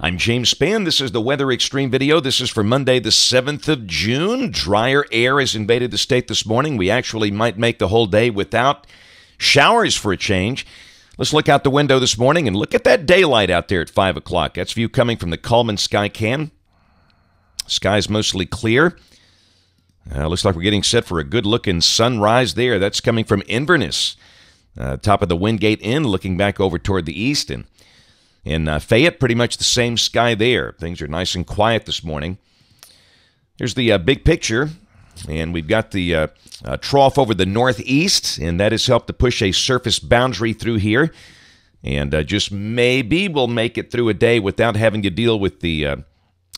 I'm James Spann. This is the Weather Xtreme video. This is for Monday, the 7th of June. Drier air has invaded the state this morning. We actually might make the whole day without showers for a change. Let's look out the window this morning and look at that daylight out there at 5 o'clock. That's view coming from the Coleman Sky Cam. Sky's mostly clear. Uh, looks like we're getting set for a good looking sunrise there. That's coming from Inverness. Uh, top of the Wingate Inn, looking back over toward the east. And in uh, Fayette, pretty much the same sky there. Things are nice and quiet this morning. Here's the uh, big picture, and we've got the uh, uh, trough over the northeast, and that has helped to push a surface boundary through here. And uh, just maybe we'll make it through a day without having to deal with the uh,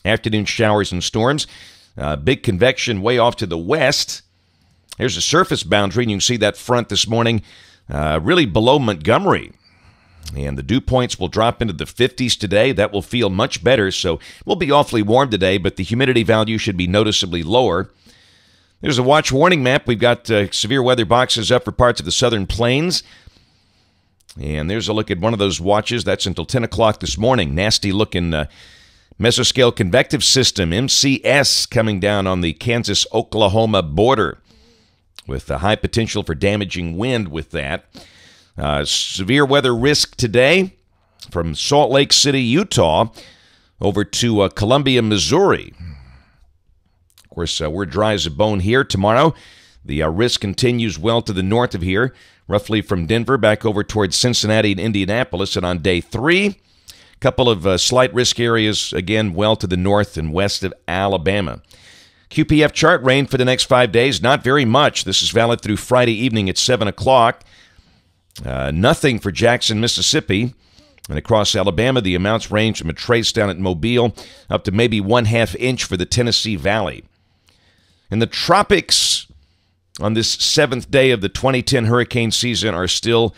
afternoon showers and storms. big convection way off to the west. There's a surface boundary, and you can see that front this morning, really below Montgomery. And the dew points will drop into the 50s today. That will feel much better. So we'll be awfully warm today, but the humidity value should be noticeably lower. There's a watch warning map. We've got uh, severe weather boxes up for parts of the southern plains. And there's a look at one of those watches. That's until 10 o'clock this morning. Nasty looking uh, mesoscale convective system, MCS, coming down on the Kansas Oklahoma border with a high potential for damaging wind with that. Uh, severe weather risk today from Salt Lake City, Utah, over to uh, Columbia, Missouri. Of course, uh, we're dry as a bone here. Tomorrow, the uh, risk continues well to the north of here, roughly from Denver back over towards Cincinnati and Indianapolis. And on day three, a couple of uh, slight risk areas, again, well to the north and west of Alabama. QPF chart rain for the next five days, not very much. This is valid through Friday evening at 7 o'clock. Uh, nothing for Jackson, Mississippi. And across Alabama, the amounts range from a trace down at Mobile up to maybe one half inch for the Tennessee Valley. And the tropics on this seventh day of the 2010 hurricane season are still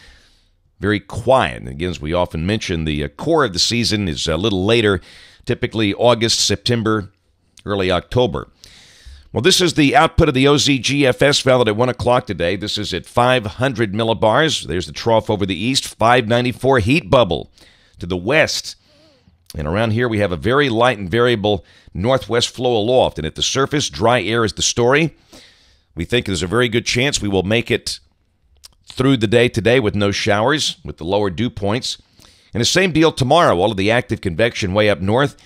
very quiet. And again, as we often mention, the uh, core of the season is a little later, typically August, September, early October. Well, this is the output of the 0Z GFS valid at 1 o'clock today. This is at 500 millibars. There's the trough over the east, 594 heat bubble to the west. And around here, we have a very light and variable northwest flow aloft. And at the surface, dry air is the story. We think there's a very good chance we will make it through the day today with no showers, with the lower dew points. And the same deal tomorrow. All of the active convection way up north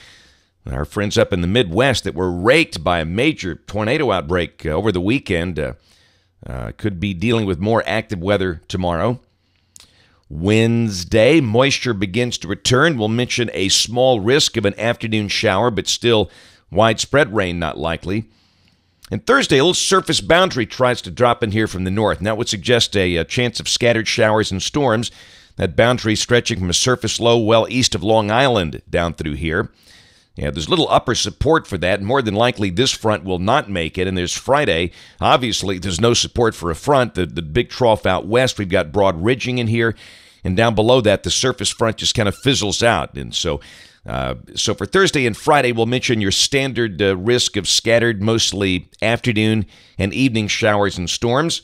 our friends up in the Midwest that were raked by a major tornado outbreak uh, over the weekend uh, uh, could be dealing with more active weather tomorrow. Wednesday, moisture begins to return. We'll mention a small risk of an afternoon shower, but still widespread rain not likely. And Thursday, a little surface boundary tries to drop in here from the north. And that would suggest a, a chance of scattered showers and storms. That boundary stretching from a surface low well east of Long Island down through here. Yeah, there's little upper support for that. More than likely, this front will not make it. And there's Friday. Obviously, there's no support for a front. The, the big trough out west, we've got broad ridging in here. And down below that, the surface front just kind of fizzles out. And so, uh, so for Thursday and Friday, we'll mention your standard uh, risk of scattered, mostly afternoon and evening showers and storms.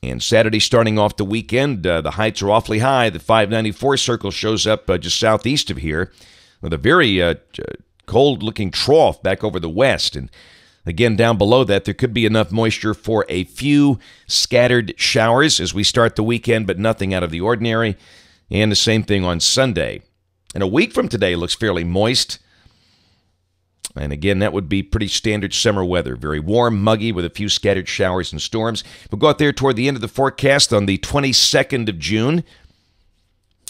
And Saturday, starting off the weekend, uh, the heights are awfully high. The 594 circle shows up uh, just southeast of here with a very uh, cold looking trough back over the west. And again, down below that, there could be enough moisture for a few scattered showers as we start the weekend, but nothing out of the ordinary. And the same thing on Sunday. And a week from today looks fairly moist. And again, that would be pretty standard summer weather. Very warm, muggy, with a few scattered showers and storms. We'll go out there toward the end of the forecast on the 22nd of June.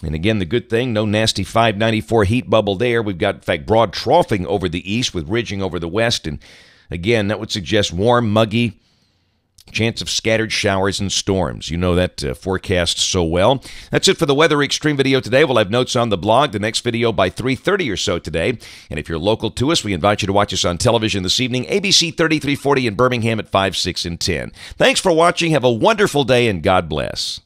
And again, the good thing, no nasty 594 heat bubble there. We've got, in fact, broad troughing over the east with ridging over the west. And again, that would suggest warm, muggy, chance of scattered showers and storms. You know that uh, forecast so well. That's it for the Weather Xtreme video today. We'll have notes on the blog. The next video by 3.30 or so today. And if you're local to us, we invite you to watch us on television this evening, ABC 3340 in Birmingham at 5, 6, and 10. Thanks for watching. Have a wonderful day, and God bless.